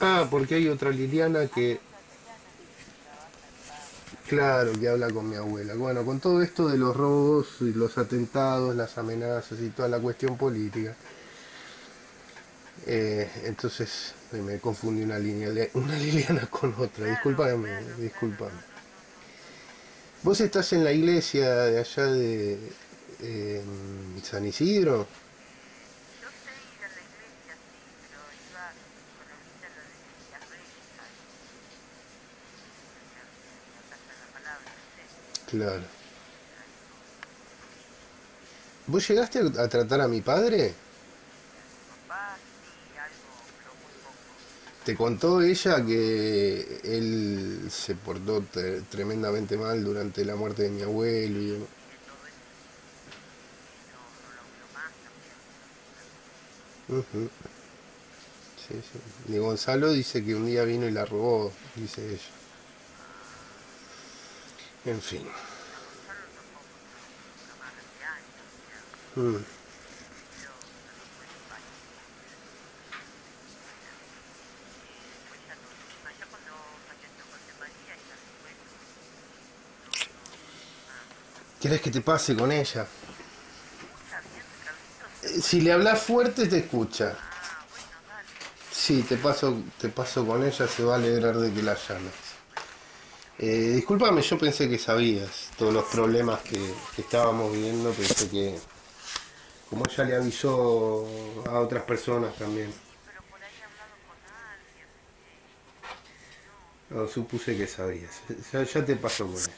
Ah, porque hay otra Liliana que... Claro, que habla con mi abuela. Bueno, con todo esto de los robos y los atentados, las amenazas y toda la cuestión política. eh, entonces me confundí una línea, una Liliana con otra. Disculpame, disculpame. ¿Vos estás en la iglesia de allá de eh, San Isidro? Yo sé ir a la iglesia, sí, pero iba con la visita a lo de Villas Reyes, ahí, en la Casa de la Palabra, ¿viste? Claro. ¿Vos llegaste a, tratar a mi padre? ¿Te contó ella que él se portó tre- tremendamente mal durante la muerte de mi abuelo y también. Ujú. Sí, sí. Y Gonzalo dice que un día vino y la robó, dice ella. En fin. Gonzalo tampoco duró más de 20 años, o sea, Mm. pero no fue simpático. Después ya no, allá cuando falleció José María, ya después no, no, no, ¿Querés que te pase con ella? Eh, Si le hablas fuerte te escucha. Sí, te paso, te paso con ella, se va a alegrar de que la llames. Eh, discúlpame, yo pensé que sabías todos los problemas que, que estábamos viviendo, pensé que como ella le avisó a otras personas también, no, supuse que sabías. Ya, te paso con ella.